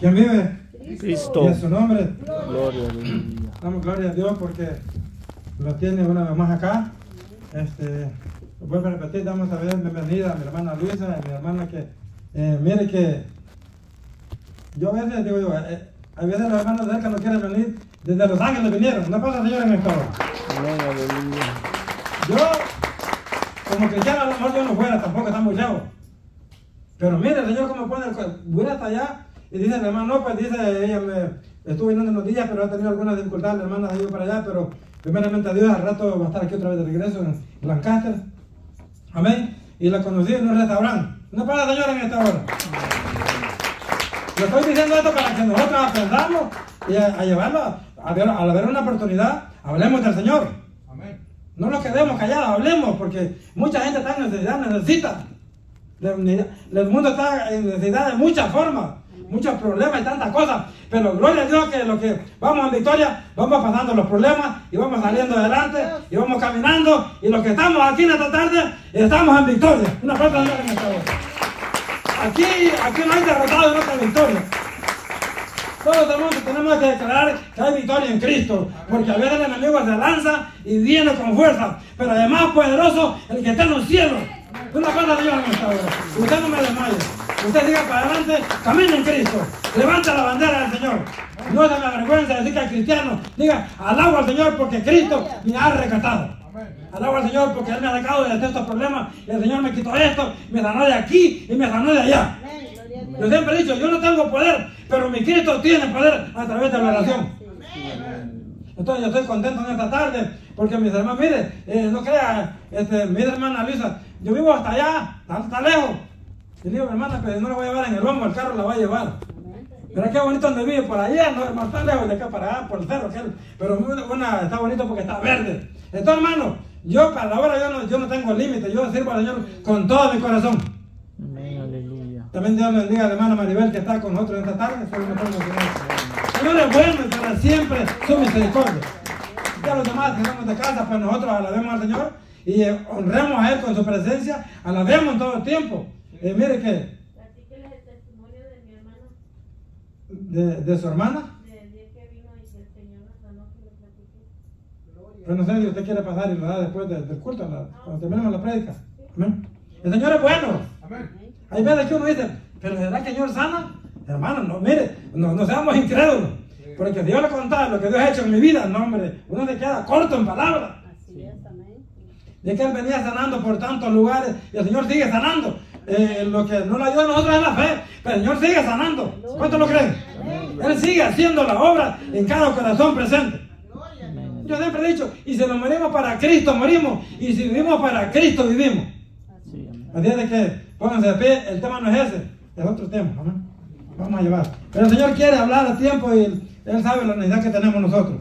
¿Quién vive? Cristo. Y en su nombre. Gloria a. Damos gloria a Dios porque lo tiene una vez más acá. Este, vuelvo a repetir, damos a ver bienvenida a mi hermana Luisa, a mi hermana que, eh, mire que yo a veces digo yo, eh, a veces los hermanos de él que no quieren venir, desde Los Ángeles vinieron, no pasa señor en. Amén, aleluya. Yo, como cristiano, a lo mejor yo no fuera, tampoco está muy lejos. Pero mire, el Señor como pone, el voy hasta allá y dice el hermano, no, pues dice, ella me estuvo unos días, pero ha tenido algunas dificultades, la hermana ha ido para allá, pero primeramente a Dios, al rato va a estar aquí otra vez de regreso en Lancaster. Amén. Y la conocí en un restaurante. No para señor en esta hora. Le estoy diciendo esto para que nosotros aprendamos y a, a llevarlo, a, ver, al haber una oportunidad, hablemos del Señor. No nos quedemos callados, hablemos, porque mucha gente está en necesidad, necesita. El mundo está en necesidad de muchas formas, muchos problemas y tantas cosas. Pero gloria a Dios que lo que vamos en victoria, vamos pasando los problemas y vamos saliendo adelante y vamos caminando. Y los que estamos aquí en esta tarde, estamos en victoria. Una fuerte Dios en esta hora. Aquí, aquí no hay derrotado en otra victoria. Todos tenemos que declarar que hay victoria en Cristo, porque a veces el enemigo se lanza y viene con fuerza, pero además poderoso el que está en los cielos. Una cosa Dios en esta hora. Usted no me desmaye. Usted siga para adelante, camine en Cristo. Levanta la bandera del Señor. No se me avergüenza decir que es cristiano. Diga, alabo al Señor porque Cristo me ha rescatado. Alabo al Señor porque Él me ha sacado de estos problemas. El Señor me quitó esto, me sanó de aquí y me sanó de allá. Yo siempre he dicho, yo no tengo poder, pero mi Cristo tiene poder a través de la oración. Entonces yo estoy contento en esta tarde, porque mis hermanos, mire, eh, no crea, este, mi hermana Luisa, yo vivo hasta allá, hasta, lejos. Y le digo, hermana, pero no la voy a llevar en el lomo, el carro la va a llevar. Pero qué bonito donde vive, por allá, no, no está lejos de acá para allá, por el cerro, pero una, está bonito porque está verde. Entonces, hermano, yo para la hora yo no, yo no tengo límite, yo sirvo al Señor con todo mi corazón. Amén, aleluya. También Dios bendiga a la hermana Maribel que está con nosotros esta tarde. Señor es bueno y para siempre su misericordia. Ya los demás que somos de casa, pues nosotros alabemos al Señor y eh, honremos a Él con su presencia, alabemos en todo el tiempo. Eh, mire que Platíqueles el testimonio de mi hermana, de, de su hermana, del día que vino y que el Señor nos sanó, que lo platiqué. pues no sé si usted quiere pasar y lo da después de- del culto, la- cuando terminemos la prédica. Amén. El Señor es bueno. Hay veces que uno dice, pero ¿será que el Señor sana? Hermano, no, mire, no, no seamos incrédulos. Porque Dios le contara lo que Dios ha hecho en mi vida, no, hombre, uno se queda corto en palabras. De que Él venía sanando por tantos lugares y el Señor sigue sanando. Eh, lo que no le ayuda a nosotros es la fe, pero el Señor sigue sanando. ¿Cuántos lo creen? Él sigue haciendo la obra en cada corazón presente. Yo siempre he dicho, y si nos morimos para Cristo, morimos. Y si vivimos para Cristo, vivimos. Así es de que pónganse de pie, el tema no es ese, es otro tema. amén. Vamos a llevar. Pero el Señor quiere hablar a tiempo y Él sabe la necesidad que tenemos nosotros.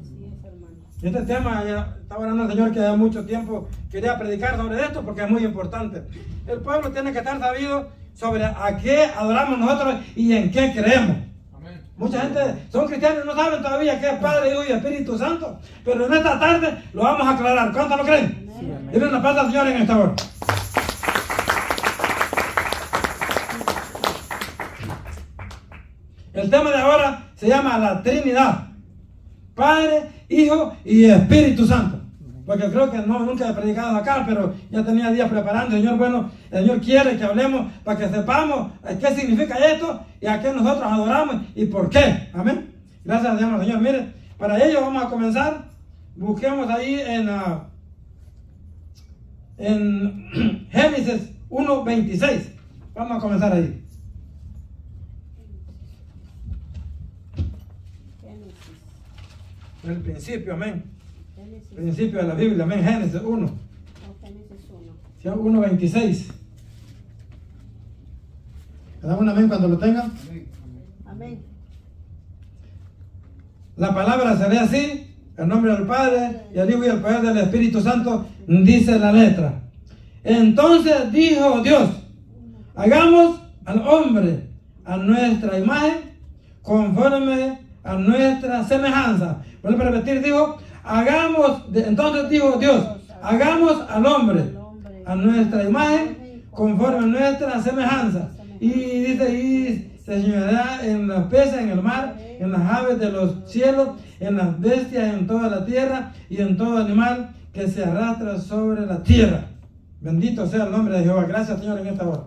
Así es, hermano. Y este tema, ya estaba orando al Señor que hace mucho tiempo quería predicar sobre esto porque es muy importante. El pueblo tiene que estar sabido sobre a qué adoramos nosotros y en qué creemos. Mucha gente son cristianos y no saben todavía qué es Padre, Hijo y Espíritu Santo. Pero en esta tarde lo vamos a aclarar. ¿Cuántos lo creen? Sí. Denle una paz al Señor en esta hora. El tema de ahora se llama la Trinidad. Padre, Hijo y Espíritu Santo. Porque creo que no, nunca he predicado acá, pero ya tenía días preparando. Señor, bueno, el Señor quiere que hablemos para que sepamos eh, qué significa esto y a qué nosotros adoramos y por qué. Amén. Gracias a Dios, Señor. Mire, para ello vamos a comenzar. Busquemos ahí en, ah, en Génesis 1.26. Vamos a comenzar ahí. Génesis. El principio, amén. Génesis. Principio de la Biblia, amén. Génesis 1. o Génesis 1. Sí, 1.26. ¿Me dan un amén cuando lo tengan? Amén. La palabra se lee así, el nombre del Padre, y el Hijo y el poder del Espíritu Santo, dice la letra. Entonces dijo Dios, hagamos al hombre a nuestra imagen, conforme a nuestra semejanza. Vuelvo a repetir, dijo, hagamos, entonces dijo Dios, hagamos al hombre a nuestra imagen, conforme a nuestra semejanza. Y dice, y se señoreará en los peces en el mar, en las aves de los cielos, en las bestias en toda la tierra y en todo animal que se arrastra sobre la tierra. Bendito sea el nombre de Jehová. Gracias, Señor, en esta hora.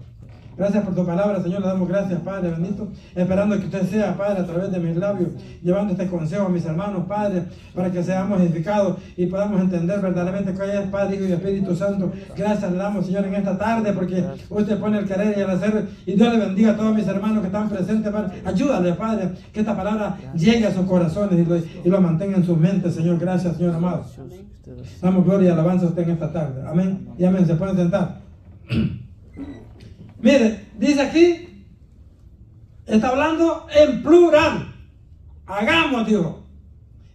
Gracias por tu palabra, Señor. Le damos gracias, Padre bendito. Esperando que usted sea, Padre, a través de mis labios, llevando este consejo a mis hermanos, Padre, para que seamos edificados y podamos entender verdaderamente que es Padre, Hijo y Espíritu Santo. Gracias le damos, Señor, en esta tarde, porque usted pone el querer y el hacer. Y Dios le bendiga a todos mis hermanos que están presentes, Padre. Ayúdale, Padre, que esta palabra llegue a sus corazones y lo, y lo mantenga en sus mentes, Señor. Gracias, Señor amado. Damos gloria y alabanza a usted en esta tarde. Amén. Y amén. Se pueden sentar. Mire, dice aquí, está hablando en plural. Hagamos, dijo.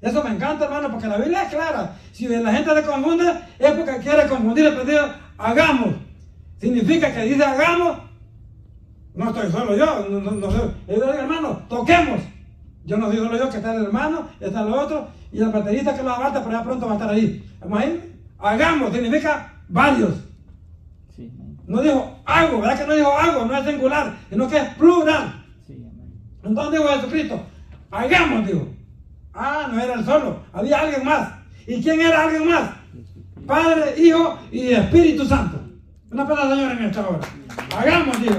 Eso me encanta, hermano, porque la Biblia es clara. Si la gente se confunde, es porque quiere confundir el pedido. Hagamos. Significa que dice hagamos. No estoy solo yo, hermano, toquemos. Yo no soy solo yo, que está el hermano, está el otro, y el baterista que lo aguanta, pero ya pronto va a estar ahí. Hagamos, significa varios. No dijo hago, ¿verdad que no dijo hago? No es singular, sino que es plural. Entonces dijo Jesucristo, hagamos, dijo. Ah, no era el solo, había alguien más. ¿Y quién era alguien más? Padre, Hijo y Espíritu Santo. Una palabra, Señor, en esta hora. Hagamos, dijo.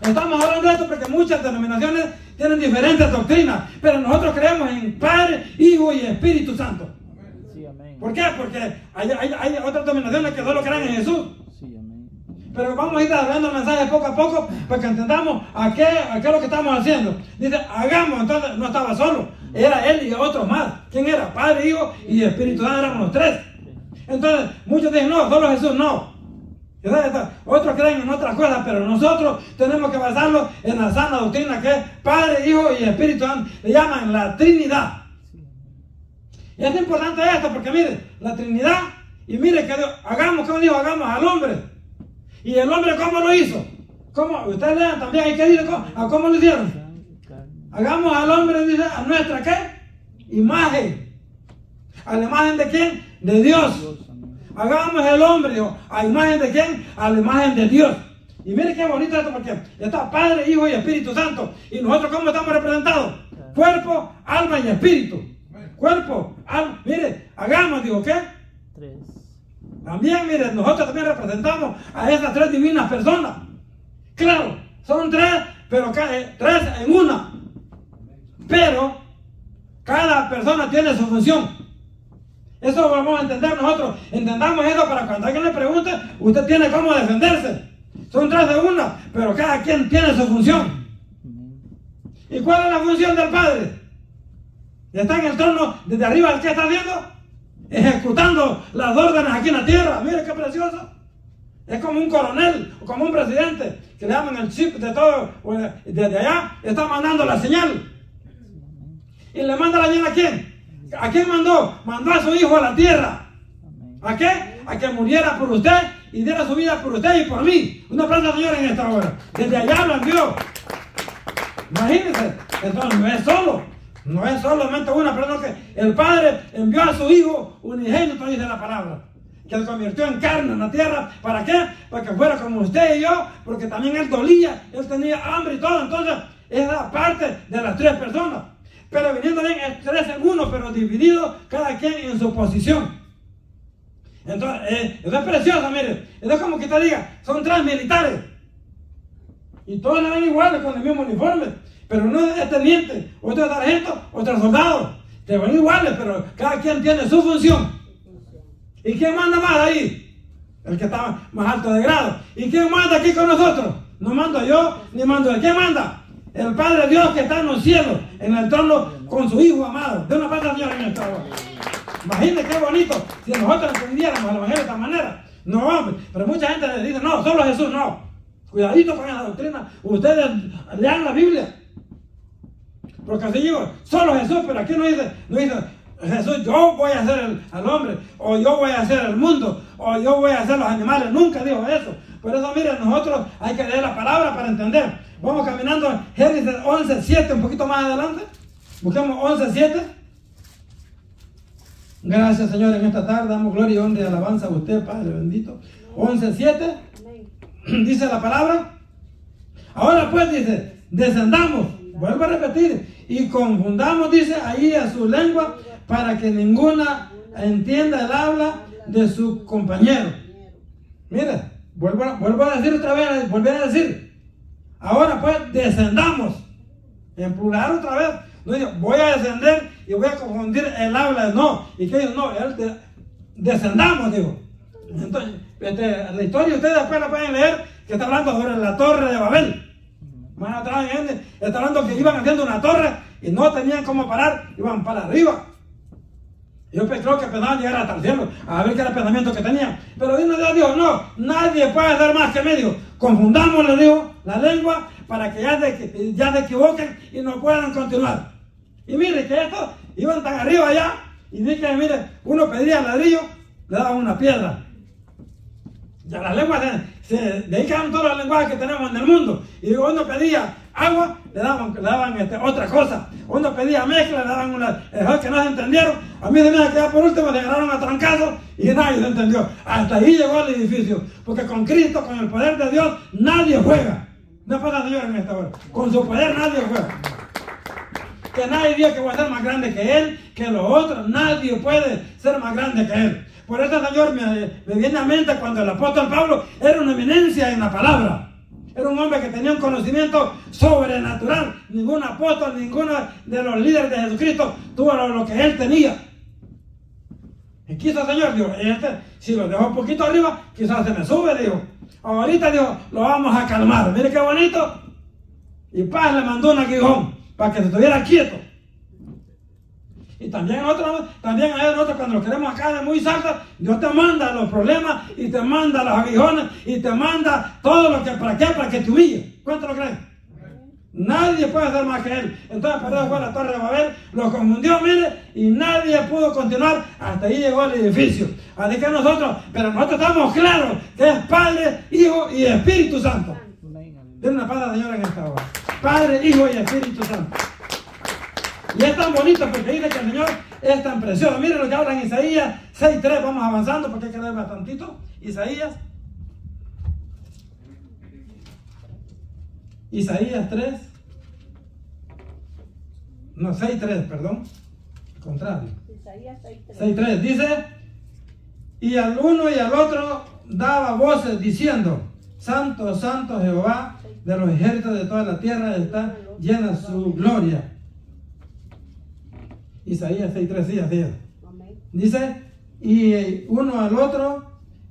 Estamos hablando de esto porque muchas denominaciones tienen diferentes doctrinas, pero nosotros creemos en Padre, Hijo y Espíritu Santo. Amén. ¿Por qué? Porque hay, hay- hay otras denominaciones que solo creen en Jesús. Sí, amén. Pero vamos a ir hablando el mensaje poco a poco para que entendamos a qué, a qué es lo que estamos haciendo. Dice, hagamos, entonces no estaba solo, era él y otros más. ¿Quién era? Padre, Hijo y Espíritu Santo, éramos los tres. Entonces, muchos dicen, no, solo Jesús, no. Otros creen en otras cosas, pero nosotros tenemos que basarlo en la sana doctrina que es Padre, Hijo y Espíritu Santo. Le llaman la Trinidad. Es importante esto porque mire, la Trinidad, y mire que Dios, hagamos, ¿cómo dijo? Hagamos al hombre. ¿Y el hombre cómo lo hizo? ¿Cómo? Ustedes lean también, hay que decir a cómo lo hicieron. Hagamos al hombre, dice, a nuestra qué? Imagen. ¿A la imagen de quién? De Dios. Hagamos el hombre, dijo, ¿a imagen de quién? A la imagen de Dios. Y mire qué bonito esto porque está Padre, Hijo y Espíritu Santo. ¿Y nosotros cómo estamos representados? Cuerpo, alma y espíritu. Cuerpo, alma. Mire, hagamos, digo, ¿qué? Tres. También, mire, nosotros también representamos a esas tres divinas personas. Claro, son tres, pero eh, tres en una. Pero cada persona tiene su función. Eso vamos a entender nosotros. Entendamos eso para cuando alguien le pregunte, usted tiene cómo defenderse. Son tres de una, pero cada quien tiene su función. ¿Y cuál es la función del Padre? Está en el trono desde arriba, ¿qué está haciendo? Ejecutando las órdenes aquí en la tierra. Mire qué precioso. Es como un coronel o como un presidente que le llaman el chip de todo. o Desde allá está mandando la señal. ¿Y le manda la señal a quién? ¿A quién mandó? Mandó a su hijo a la tierra. ¿A qué? A que muriera por usted y diera su vida por usted y por mí. Una planta señor en esta hora. Desde allá lo envió. Imagínense. Entonces no es solo. No es solamente una persona que el Padre envió a su Hijo unigénito, dice la palabra. Que lo convirtió en carne en la tierra. ¿Para qué? Para que fuera como usted y yo. Porque también él dolía. Él tenía hambre y todo. Entonces, esa parte de las tres personas. Pero viniendo bien, es tres en uno, pero dividido cada quien en su posición. Entonces, eh, eso es precioso, mire. Eso es como que te diga, son tres militares. Y todos eran iguales con el mismo uniforme. Pero uno es teniente, otro es sargento, otro es soldado. Te ven iguales, pero cada quien tiene su función. ¿Y quién manda más ahí? El que está más alto de grado. ¿Y quién manda aquí con nosotros? No mando yo, ni mando él. ¿Quién manda? El Padre Dios que está en los cielos, en el trono con su Hijo amado. De una parte Señor en esta hora. Imagínate qué bonito si nosotros entendiéramos el Evangelio de esta manera. No, hombre, pero mucha gente le dice, no, solo Jesús, no. Cuidadito con esa doctrina. Ustedes lean la Biblia. Porque así digo, solo Jesús, pero aquí no dice, no dice, Jesús, yo voy a hacer el- al hombre, o yo voy a hacer el mundo, o yo voy a hacer los animales. Nunca dijo eso. Por eso, miren, nosotros hay que leer la palabra para entender. Vamos caminando en Génesis 11, 7, un poquito más adelante. Busquemos 11, 7. Gracias, Señor, en esta tarde damos gloria y honra y alabanza a usted, Padre bendito. 11, 7. Amén. Dice la palabra. Ahora pues dice, descendamos, vuelvo a repetir, y confundamos, dice, ahí a su lengua para que ninguna entienda el habla de su compañero. Mira, vuelvo, vuelvo a decir otra vez, volver a decir. Ahora pues descendamos. En plural otra vez. No digo, voy a descender y voy a confundir el habla. No. Y que ellos no, él de- descendamos, digo. Entonces, este, la historia ustedes después la pueden leer, que está hablando sobre la torre de Babel. Más atrás, gente, está hablando que iban haciendo una torre y no tenían cómo parar, iban para arriba. Yo creo que pensaban llegar hasta el cielo, a ver qué era el pensamiento que tenían. Pero vino Dios dijo, no, nadie puede hacer más que medio. Confundamos, le dijo, la lengua para que ya se, ya se equivoquen y no puedan continuar. Y mire que estos iban tan arriba allá y que, mire, uno pedía ladrillo, le daban una piedra. Ya las lenguas, se, se, de ahí quedan todos los lenguajes que tenemos en el mundo. Y uno pedía agua, le daban, le daban este, otra cosa. Uno pedía mezcla, le daban una, eh, que no entendieron. A mí se me quedar por último, se agarraron a trancazos y nadie se entendió. Hasta ahí llegó el edificio. Porque con Cristo, con el poder de Dios, nadie juega. No pasa, Señor, en esta hora. Con su poder nadie juega. Que nadie diga que voy a ser más grande que Él, que los otros. Nadie puede ser más grande que Él. Por eso, Señor, me, me viene a mente cuando el apóstol Pablo era una eminencia en la palabra. Era un hombre que tenía un conocimiento sobrenatural. Ningún apóstol, ninguno de los líderes de Jesucristo tuvo lo, que él tenía. Y quiso, Señor, dijo, este, si lo dejo un poquito arriba, quizás se me sube, dijo. Ahorita, dijo, lo vamos a calmar. Mire qué bonito. Y paz le mandó un aguijón para que se estuviera quieto. También nosotros, también a nosotros cuando lo queremos acá de muy salta, Dios te manda los problemas y te manda los aguijones y te manda todo lo que para qué, para que te humille. ¿Cuánto lo creen? Nadie puede hacer más que él. Entonces por fue a la torre de Babel, lo confundió, mire, y nadie pudo continuar. Hasta ahí llegó el edificio. Así que nosotros, pero nosotros estamos claros que es Padre, Hijo y Espíritu Santo. Denle una palabra, Señor, en esta hora. Padre, Hijo y Espíritu Santo. Y es tan bonito porque dice que el Señor es tan precioso. Miren lo que habla en Isaías 6.3. Vamos avanzando porque hay que leer bastantito. Isaías. Isaías 3. No, 6.3, perdón. Contrario. Isaías 6:3. 6.3 dice, y al uno y al otro daba voces diciendo, Santo, Santo Jehová de los ejércitos de toda la tierra está llena su gloria. Isaías 6.3, sí, así es. Dice, y uno al otro,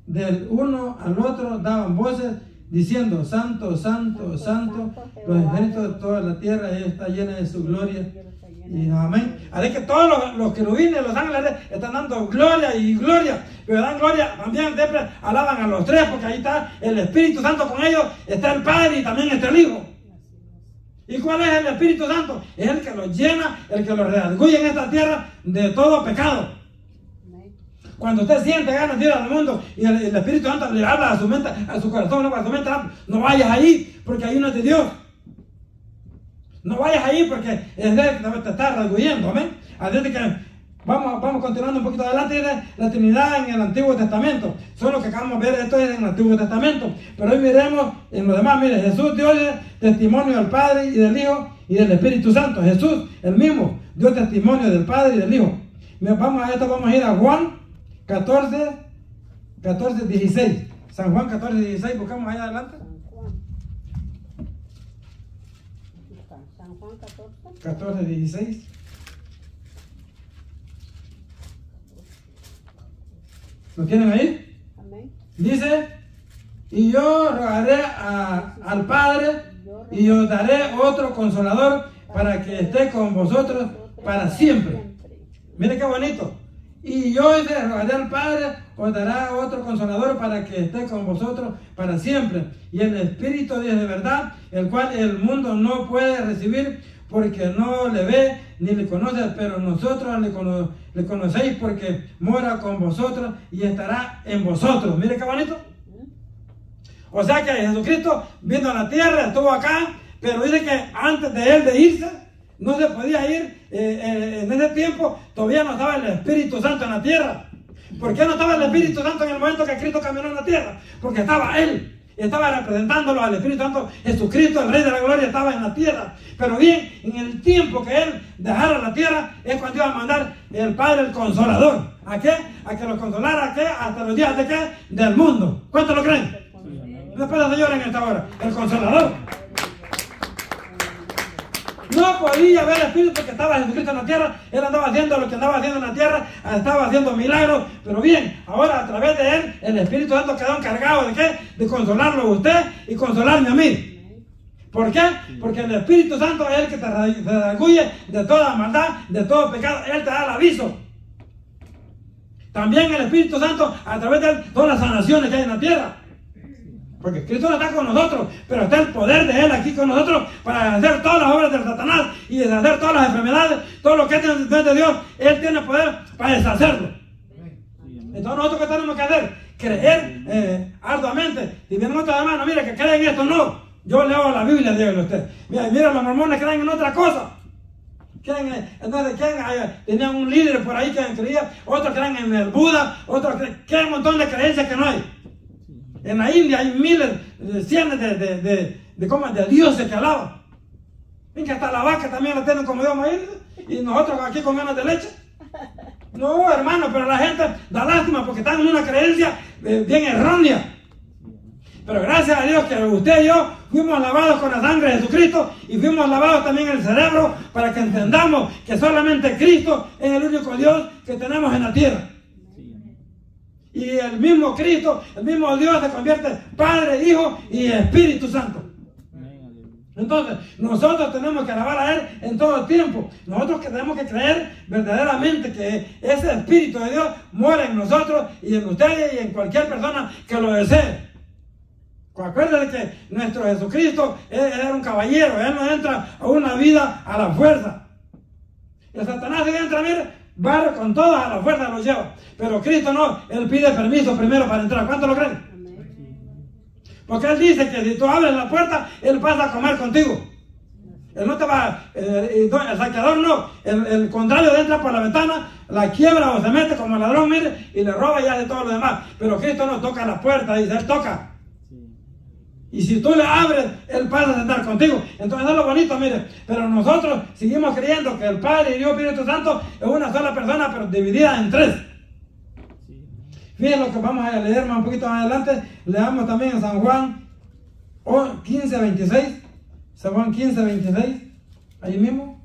del uno al otro daban voces diciendo, Santo, Santo, Santo, los ejércitos de toda la tierra está llena de su gloria. Y amén. Así que todos los, los querubines, los ángeles están dando gloria y gloria. Pero dan gloria, también siempre alaban a los tres, porque ahí está el Espíritu Santo con ellos, está el Padre y también está el Hijo. ¿Y cuál es el Espíritu Santo? Es el que los llena, el que los redarguye en esta tierra de todo pecado. Cuando usted siente ganas de ir al mundo y el, Espíritu Santo le habla a su mente, a su corazón, a su mente, no vayas ahí, porque ahí no de Dios. No vayas ahí porque es de él que te está redarguyendo, amén. Así que vamos, vamos continuando un poquito adelante, dice la Trinidad en el Antiguo Testamento. Solo que acabamos de ver esto es en el Antiguo Testamento. Pero hoy miremos en lo demás, mire, Jesús dio testimonio del Padre y del Hijo y del Espíritu Santo. Jesús, el mismo, dio testimonio del Padre y del Hijo. Mira, vamos a esto, vamos a ir a Juan 14, 14, 16. San Juan 14, 16, buscamos ahí adelante. San Juan. Aquí está, San Juan 14. 14, 16. ¿Lo tienen ahí? Amén. Dice, y yo rogaré a- al Padre y os daré otro consolador para que esté con vosotros para siempre. Mire qué bonito. Y yo le rogaré al Padre, os dará otro consolador para que esté con vosotros para siempre. Y el Espíritu de verdad, el cual el mundo no puede recibir porque no le ve ni le conoce, pero nosotros le, cono- le conocéis porque mora con vosotros y estará en vosotros. Mire qué bonito. O sea que Jesucristo vino a la tierra, estuvo acá, pero dice que antes de él de irse, no se podía ir. eh, eh, en ese tiempo todavía no estaba el Espíritu Santo en la tierra. ¿Por qué no estaba el Espíritu Santo en el momento que Cristo caminó en la tierra? Porque estaba Él. Estaba representándolo al Espíritu Santo. Jesucristo, el Rey de la Gloria, estaba en la tierra. Pero bien, en el tiempo que Él dejara la tierra, es cuando iba a mandar el Padre el Consolador. ¿A qué? A que los consolara, ¿a qué? Hasta los días de qué? Del mundo. ¿Cuántos lo creen? Después de Señor en esta hora. El Consolador. No podía ver el Espíritu que estaba Jesucristo en la tierra. Él andaba haciendo lo que andaba haciendo en la tierra. Estaba haciendo milagros. Pero bien, ahora a través de Él, el Espíritu Santo quedó encargado de qué? De consolarlo a usted y consolarme a mí. ¿Por qué? Porque el Espíritu Santo es el que te redarguye de toda maldad, de todo pecado. Él te da el aviso. También el Espíritu Santo, a través de él, todas las sanaciones que hay en la tierra. Porque Cristo no está con nosotros, pero está el poder de Él aquí con nosotros para hacer todas las obras del Satanás y deshacer todas las enfermedades, todo lo que es de, Dios, Él tiene poder para deshacerlo. Entonces nosotros qué tenemos que hacer? Creer eh, arduamente. Y vienen otros hermanos, mire que creen esto, no. Yo leo la Biblia, dígale usted. Mira, mira, los mormones creen en otra cosa. Creen, en- entonces, creen, eh, tenían un líder por ahí que creía, otros creen en el Buda, otros creen, que hay un montón de creencias que no hay. En la India hay miles, eh, cientos de, de, de, de, ¿cómo? de dioses que alaban. Ven que hasta la vaca también la tienen como Dios maíz y nosotros aquí con ganas de leche. No, hermano, pero la gente da lástima porque están en una creencia eh, bien errónea. Pero gracias a Dios que usted y yo fuimos lavados con la sangre de Jesucristo y fuimos lavados también el cerebro para que entendamos que solamente Cristo es el único Dios que tenemos en la tierra. Y el mismo Cristo, el mismo Dios se convierte Padre, Hijo y Espíritu Santo. Entonces, nosotros tenemos que alabar a Él en todo el tiempo. Nosotros tenemos que creer verdaderamente que ese Espíritu de Dios muere en nosotros y en ustedes y en cualquier persona que lo desee. Acuérdense que nuestro Jesucristo era un caballero, Él no entra a una vida a la fuerza. El Satanás si entra, mire, va con todas a la fuerza los lleva. Pero Cristo no, Él pide permiso primero para entrar. ¿Cuánto lo creen? Porque Él dice que si tú abres la puerta, Él pasa a comer contigo. Él no te va, eh, el saqueador no, el, el contrario entra por la ventana, la quiebra o se mete como el ladrón, mire, y le roba y hace todo lo demás. Pero Cristo no toca la puerta, dice, Él toca. Y si tú le abres, Él pasa a sentar contigo. Entonces es lo bonito, mire. Pero nosotros seguimos creyendo que el Padre y Dios Espíritu Santo es una sola persona, pero dividida en tres. Fíjense lo que vamos a leer más un poquito más adelante. Leamos también en San Juan 15, 26. San Juan 15, 26. Ahí mismo.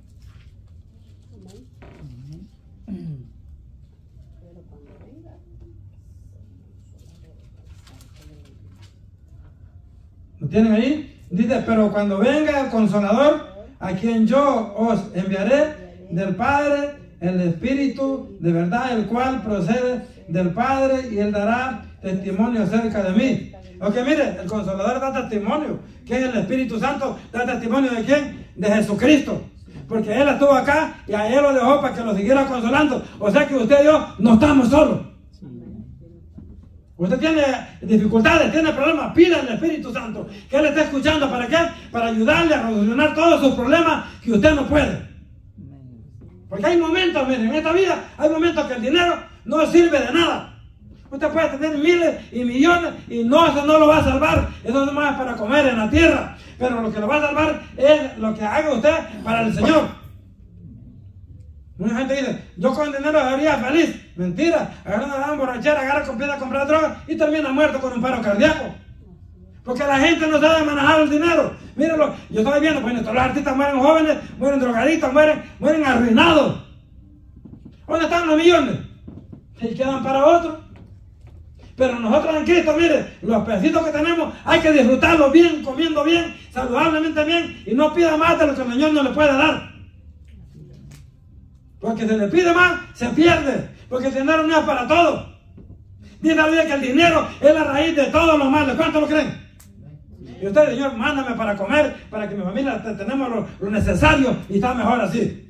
Pero cuando venga, ¿Lo tienen ahí? Dice, pero cuando venga el consolador, a quien yo os enviaré del Padre, el Espíritu de verdad, el cual procede del Padre y él dará testimonio acerca de mí. Ok, mire, el consolador da testimonio, que es el Espíritu Santo, da testimonio de quién? De Jesucristo. Porque Él estuvo acá y a Él lo dejó para que lo siguiera consolando. O sea que usted y yo no estamos solos. Usted tiene dificultades, tiene problemas, pida al Espíritu Santo que Él esté escuchando. ¿Para qué? Para ayudarle a solucionar todos sus problemas que usted no puede. Porque hay momentos, miren, en esta vida hay momentos que el dinero no sirve de nada. Usted puede tener miles y millones y no, eso no lo va a salvar. Eso no es para comer en la tierra. Pero lo que lo va a salvar es lo que haga usted para el Señor. Mucha gente dice, yo con dinero sería feliz. Mentira, agarra una borrachera, agarra con piedra a comprar droga y termina muerto con un paro cardíaco. Porque la gente no sabe manejar el dinero. Mírenlo, yo estoy viendo, pues los artistas mueren jóvenes, mueren drogadictos, mueren, mueren arruinados. ¿Dónde están los millones? Y quedan para otros. Pero nosotros en Cristo, mire, los pedacitos que tenemos hay que disfrutarlos bien, comiendo bien, saludablemente bien y no pida más de lo que el Señor no le puede dar. Porque se le pide más, se pierde. Porque el dinero no es para todo. Dice la que el dinero es la raíz de todos los males. ¿Cuánto lo creen? Y usted, Señor, mándame para comer, para que mi familia te- tenemos lo, lo necesario y está mejor así.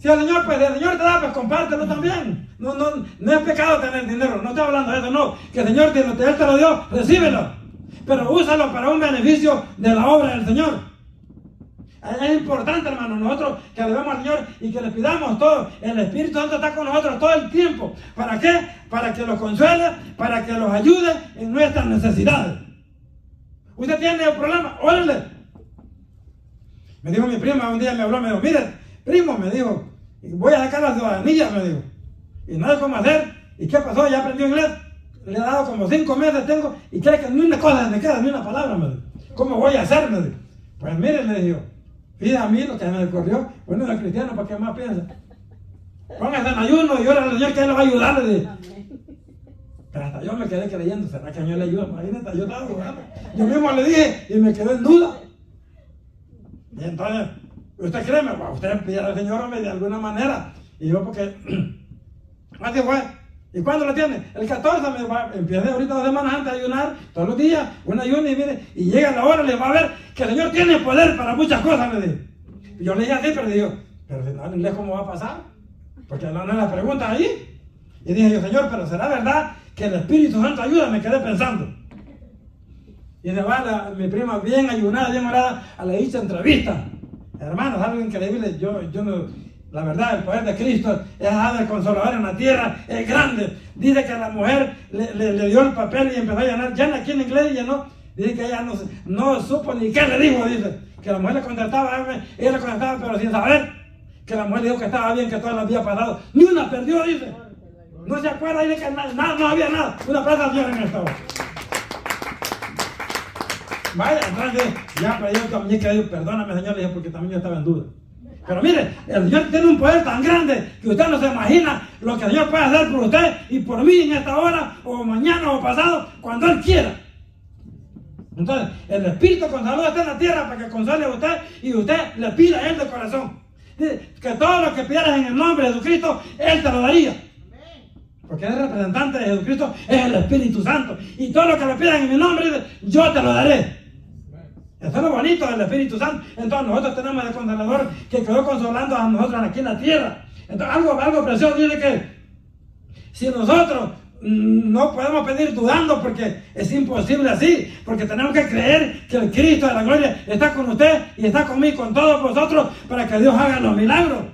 Si el Señor, pues el Señor te da, pues compártelo también. No, no, no es pecado tener dinero, no estoy hablando de eso, no. Que el Señor te, Él te lo dio, recíbelo. Pero úsalo para un beneficio de la obra del Señor. Es importante, hermano, nosotros que le vemos al Señor y que le pidamos todo. El Espíritu Santo está con nosotros todo el tiempo. ¿Para qué? Para que los consuele, para que los ayude en nuestras necesidades. Usted tiene un problema, órale. Me dijo mi prima un día, me habló, me dijo, mire, primo, me dijo, voy a sacar la ciudadanía, me dijo. Y no hay cómo hacer. ¿Y qué pasó? Ya aprendió inglés. Le he dado como cinco meses, tengo, y cree que ni una cosa me queda, ni una palabra, me dijo. ¿Cómo voy a hacer? Me dijo. Pues mire, le dijo, pida a mí lo que me ocurrió. Bueno, el cristiano, ¿para qué más piensa? Póngase en ayuno y ora al Señor que Él le va a ayudar. Pero hasta yo me quedé creyendo, ¿será que el Señor le ayuda? Imagínate, yo estaba dudando. Yo mismo le dije y me quedé en duda. Y entonces, usted créeme, pues, usted pide al Señor de alguna manera. Y yo porque, así fue. ¿Y cuándo lo tiene? El 14 me va, empiece ahorita dos semanas antes a ayunar, todos los días, un ayuno y mire, y llega la hora, le va a ver que el Señor tiene poder para muchas cosas, le dije. Y yo le dije así, pero le digo, pero si no inglés, ¿cómo va a pasar? Porque no, las preguntas ahí. Y dije yo, Señor, pero ¿será verdad que el Espíritu Santo ayuda? Me quedé pensando. Y se va la- mi prima bien ayunada, bien orada, a la dicha entrevista. Hermanos, algo increíble. Yo, yo no, la verdad, el poder de Cristo es el consolador en la tierra, es grande. Dice que la mujer le, dio el papel y empezó a llenar. Llena aquí en inglés y llenó. Dice que ella no, supo ni qué le dijo, dice. Que la mujer le contestaba, ella le contestaba, pero sin saber. Que la mujer le dijo que estaba bien, que todo le había pasado. Ni una perdió, dice. No se acuerda, dice que nada, no había nada. Una plaza Dios en esta hora. Vaya, entonces ya pero yo también que digo, perdóname Señor, dije, porque también yo estaba en duda. Pero mire, el Señor tiene un poder tan grande que usted no se imagina lo que Señor puede hacer por usted y por mí en esta hora, o mañana o pasado, cuando Él quiera. Entonces, el Espíritu Consolador está en la tierra para que console a usted y usted le pida a Él de corazón. Que todo lo que pidieras en el nombre de Jesucristo, Él te lo daría. Porque el representante de Jesucristo es el Espíritu Santo. Y todo lo que le pidan en mi nombre, yo te lo daré. Eso es lo bonito del Espíritu Santo. Entonces nosotros tenemos el consolador que quedó consolando a nosotros aquí en la tierra. Entonces algo, algo precioso dice que si nosotros mm, no podemos pedir dudando porque es imposible así, porque tenemos que creer que el Cristo de la gloria está con usted y está conmigo, con todos vosotros, para que Dios haga los milagros.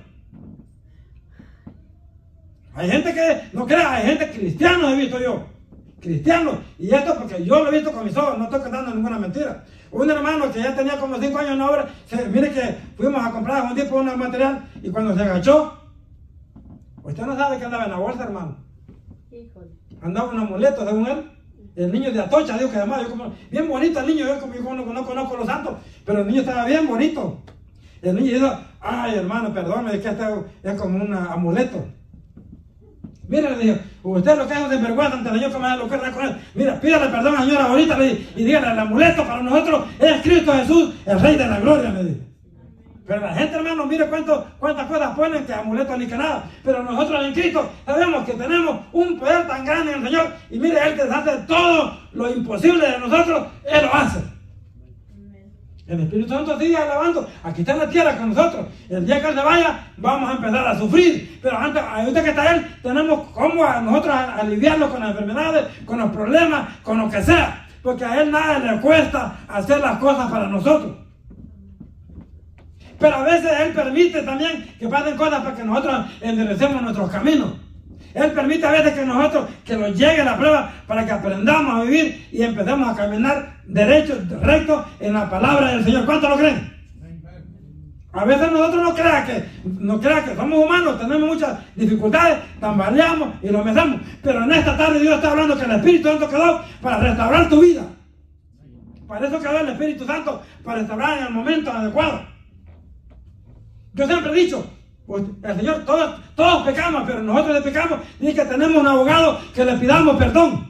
Hay gente que no cree, hay gente cristiana, he visto yo. Cristianos. Y esto porque yo lo he visto con mis ojos, no estoy contando ninguna mentira. Un hermano que ya tenía como cinco años en obra, se- mire que fuimos a comprar un tipo un material y cuando se agachó, usted no sabe que andaba en la bolsa, hermano. Híjole. Andaba un amuleto, según él. El niño de Atocha, digo que además, yo como, bien bonito el niño, yo como, yo no, no conozco los santos, pero el niño estaba bien bonito. El niño dijo, ay hermano, perdónme, es que este es como un amuleto. Mira, le dije, usted lo que hace de vergüenza ante Señor, que me da lo que con él. Mira, pídale perdón al Señor ahorita, le dije, y dígale, el amuleto para nosotros es Cristo Jesús, el Rey de la Gloria, le dije. Pero la gente, hermano, mire cuánto, cuántas cosas ponen que amuleto ni que nada. Pero nosotros en Cristo sabemos que tenemos un poder tan grande en el Señor. Y mire, Él que hace todo lo imposible de nosotros, Él lo hace. El Espíritu Santo sigue alabando. Aquí está la tierra con nosotros. El día que Él se vaya, vamos a empezar a sufrir. Pero antes, ahorita que está Él, tenemos cómo a nosotros aliviarlo con las enfermedades, con los problemas, con lo que sea. Porque a Él nada le cuesta hacer las cosas para nosotros. Pero a veces Él permite también que pasen cosas para que nosotros enderecemos nuestros caminos. Él permite a veces que nosotros, que nos llegue la prueba para que aprendamos a vivir y empecemos a caminar derecho, recto en la palabra del Señor. ¿Cuántos lo creen? A veces nosotros no crean que, no crea que somos humanos, tenemos muchas dificultades, tambaleamos y lo mesamos. Pero en esta tarde Dios está hablando que el Espíritu Santo quedó para restaurar tu vida. Para eso quedó el Espíritu Santo, para restaurar en el momento adecuado. Yo siempre he dicho, el Señor, todos, pecamos, pero nosotros le pecamos, dice que tenemos un abogado que le pidamos perdón.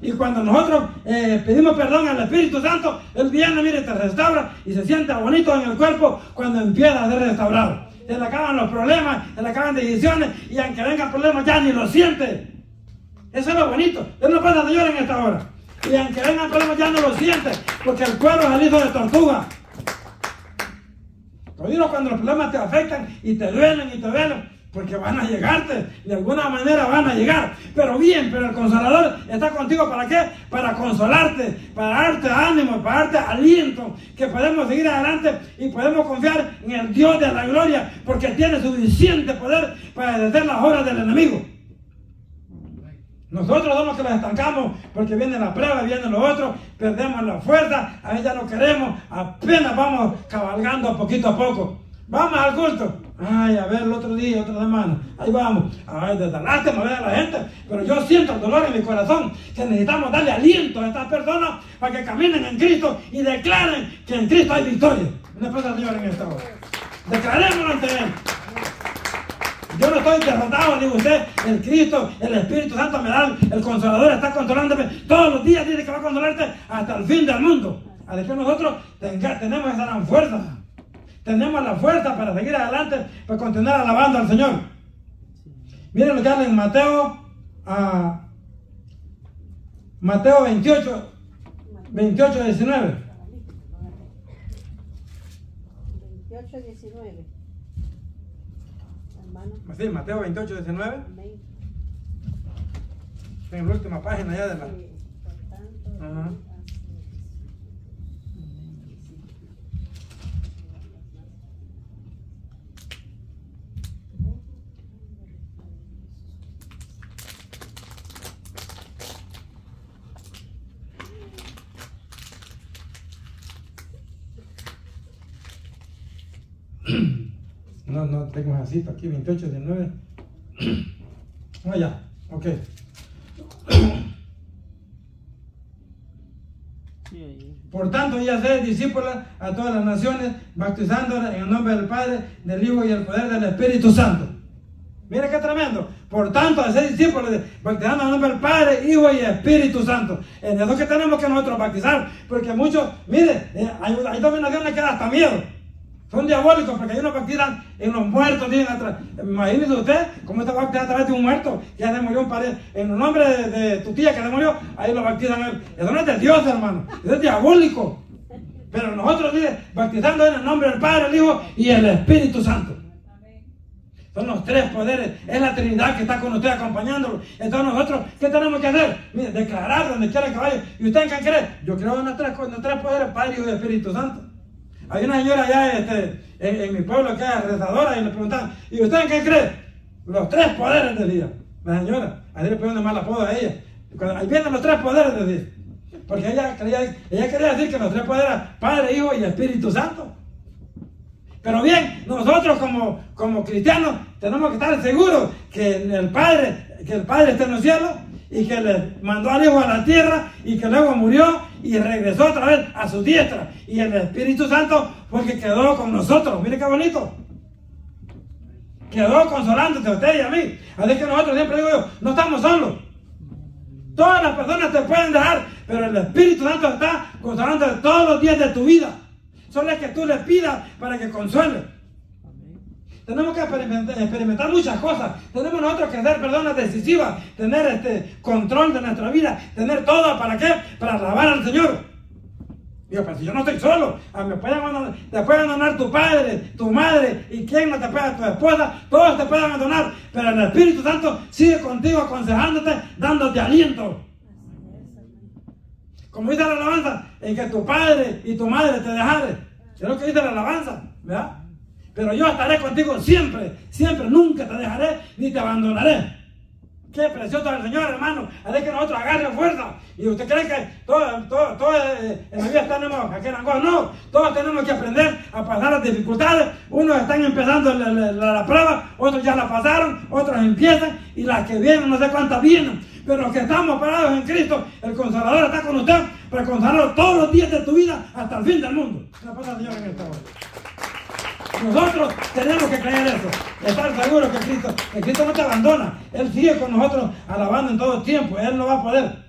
Y cuando nosotros eh, pedimos perdón al Espíritu Santo, Él viene, mire, te restaura y se siente bonito en el cuerpo cuando empieza a ser restaurado. Se le acaban los problemas, se le acaban decisiones y aunque vengan problemas ya ni lo siente. Eso es lo bonito. Él no pasa Señor en esta hora. Y aunque vengan problemas ya no lo siente, porque el cuero es el hijo de tortuga. Oído cuando los problemas te afectan y te duelen y te duelen, Porque van a llegarte, de alguna manera van a llegar. Pero bien, pero el consolador está contigo para qué? Para consolarte, para darte ánimo, para darte aliento, que podemos seguir adelante y podemos confiar en el Dios de la gloria, porque tiene suficiente poder para detener las obras del enemigo. Nosotros somos los que nos estancamos porque viene la prueba, viene lo otro, perdemos la fuerza, a ya no queremos, apenas vamos cabalgando poquito a poco. Vamos al culto. Ay, a ver el otro día, otra semana. Ahí vamos. Ay, desde lástima ver a la gente. Pero yo siento el dolor en mi corazón que necesitamos darle aliento a estas personas para que caminen en Cristo y declaren que en Cristo hay victoria. Una cosa, Señor, en esta hora. Declarémoslo ante Él. Yo no estoy derrotado, digo usted, el Cristo, el Espíritu Santo me da, el Consolador está controlándome. Todos los días dice que va a consolarte hasta el fin del mundo. A que nosotros tenemos esa gran fuerza. Tenemos la fuerza para seguir adelante, para continuar alabando al Señor. Miren lo que habla en Mateo, ah, Mateo 28, 28, 19. 28, 19. Sí, Mateo 28, 19. amén. En la última página ya de la... Sí, por tanto, Ajá. Tengo así, aquí 28, 19. Ah, ya, ok. Por tanto, ya sé discípulos a todas las naciones, bautizándolas en el nombre del Padre, del Hijo y el poder del Espíritu Santo. Mira qué tremendo. Por tanto, a ser discípulos, bautizando en el nombre del Padre, Hijo y Espíritu Santo. En eso que tenemos que nosotros bautizar. Porque muchos, mire, eh, hay, hay dominaciones que da hasta miedo. Son diabólicos porque hay unos bautizan en los muertos. Imagínese usted cómo está bautizado a través de un muerto. que Ya se murió un padre. En el nombre de, tu tía que se murió, ahí lo bautizan. Eso no es de Dios, hermano. Es diabólico. Pero nosotros, dice, en el nombre del Padre, el Hijo y el Espíritu Santo. Son los tres poderes. Es la Trinidad que está con usted acompañándolo. Entonces nosotros, ¿qué tenemos que hacer? Mire, declarar donde quiera que vaya. ¿Y usted en qué cree? Yo creo en los tres, en los tres poderes, Padre, Hijo y Espíritu Santo. Hay una señora allá este, en, mi pueblo que es rezadora y le preguntan, ¿y usted en qué cree? Los tres poderes de Dios. La señora, ahí le ponen mal apodo a ella. Cuando- ahí vienen los tres poderes de Dios. Porque ella quería, ella quería decir que los tres poderes eran Padre, Hijo y Espíritu Santo. Pero bien, nosotros como, como cristianos tenemos que estar seguros que el Padre, que el Padre está en los cielos y que le mandó al Hijo a la tierra y que luego murió y regresó otra vez a su diestra. Y el Espíritu Santo fue el que quedó con nosotros. Mire qué bonito. Quedó consolándote a usted y a mí. Así que nosotros siempre digo yo, no estamos solos. Todas las personas te pueden dejar, pero el Espíritu Santo está consolándote todos los días de tu vida. Solo es que tú le pidas para que consuele. Tenemos que experimentar, muchas cosas. Tenemos nosotros que ser personas decisivas, tener este control de nuestra vida, tener todo para qué? Para alabar al Señor. Pero si yo no estoy solo, a mí me pueden abandonar- te pueden abandonar tu padre, tu madre, y quién no te puede, tu esposa, todos te pueden abandonar, pero el Espíritu Santo sigue contigo aconsejándote, dándote aliento. Como dice la alabanza, en que tu padre y tu madre te dejaren. Es que dice la alabanza, ¿verdad? Pero yo estaré contigo siempre, siempre, nunca te dejaré ni te abandonaré. Qué precioso el Señor, hermano. Haré que nosotros agarre fuerza. Y usted cree que todo, todo, todo eh, en la vida tenemos que hacer algo. No, todos tenemos que aprender a pasar las dificultades. Unos están empezando la, la- la- prueba, otros ya la pasaron, otros empiezan y las que vienen, no sé cuántas vienen. Pero los que estamos parados en Cristo, el Consolador está con usted para consolarlo todos los días de tu vida hasta el fin del mundo. La del Señor en esta hora. Nosotros tenemos que creer eso, estar seguros que Cristo, que Cristo no te abandona. Él sigue con nosotros alabando en todo tiempo. Él no va a poder.